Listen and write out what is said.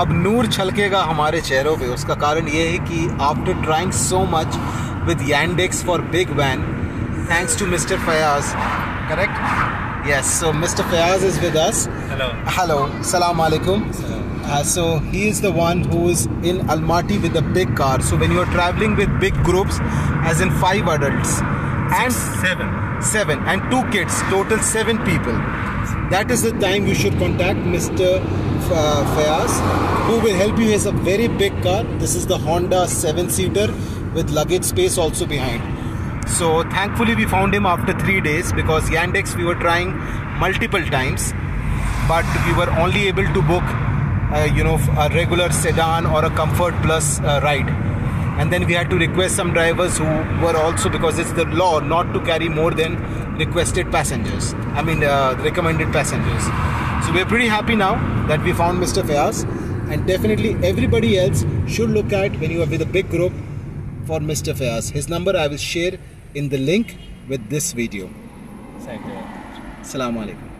अब नूर छलकेगा हमारे चेहरों पे उसका कारण ये है कि after trying so much with Yandex for big van thanks to mister Fayaz correct yes so mr fayaz is with us Hello. hello salam alaikum uh, so he is the one who is in almaty with a big car so when you are traveling with big groups as in five adults and Seven. seven and two kids total seven people that is the time you should contact mr F- uh, fayaz who will help you has a very big car. This is the honda seven seater with luggage space also behind. So thankfully we found him after three days because yandex we were trying multiple times but we were only able to book uh, you know a regular sedan or a comfort plus uh, ride. And then we had to request some drivers who were also because it's the law not to carry more than requested passengers i mean uh, recommended passengers. So we're pretty happy now that we found mr fayaz and definitely everybody else should look at when you are with a big group for mr fayaz his number i will share in the link with this video. Thank you. assalamu alaikum